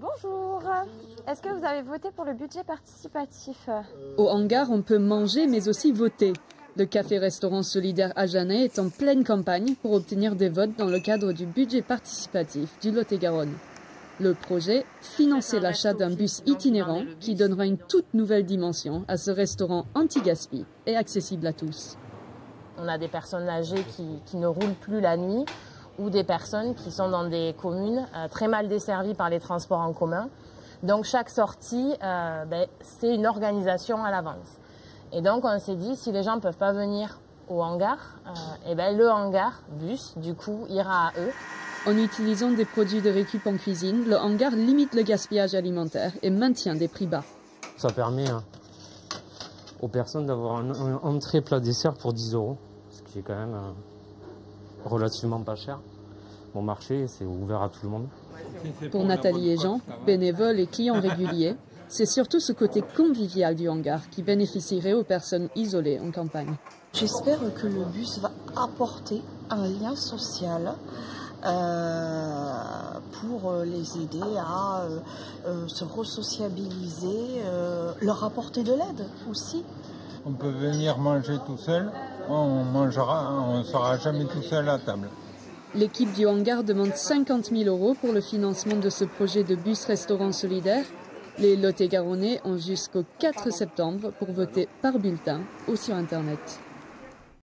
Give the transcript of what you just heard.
Bonjour. Est-ce que vous avez voté pour le budget participatif? Au hangar, on peut manger mais aussi voter. Le café-restaurant solidaire Ajanet est en pleine campagne pour obtenir des votes dans le cadre du budget participatif du Lot-et-Garonne. Le projet, financer l'achat d'un bus itinérant qui donnera une toute nouvelle dimension à ce restaurant anti-gaspi et accessible à tous. On a des personnes âgées qui, ne roulent plus la nuit ou des personnes qui sont dans des communes euh, très mal desservies par les transports en commun. Donc chaque sortie, euh, ben, c'est une organisation à l'avance. Et donc on s'est dit, si les gens ne peuvent pas venir au hangar, et euh, eh ben, le hangar bus, du coup, ira à eux. En utilisant des produits de récup en cuisine, le hangar limite le gaspillage alimentaire et maintient des prix bas. Ça permet hein, aux personnes d'avoir un, entrée plat dessert pour 10 euros, ce qui est quand même euh, relativement pas cher. Mon marché, c'est ouvert à tout le monde. Pour Nathalie et Jean, bénévoles et clients réguliers, c'est surtout ce côté convivial du hangar qui bénéficierait aux personnes isolées en campagne. J'espère que le bus va apporter un lien social euh, pour euh, les aider à euh, se resociabiliser, leur apporter de l'aide aussi. On peut venir manger tout seul, on mangera, on ne sera jamais tout seul à table. L'équipe du hangar demande 50 000 euros pour le financement de ce projet de bus-restaurant solidaire. Les Lot-et-Garonnais ont jusqu'au 4 septembre pour voter par bulletin ou sur Internet.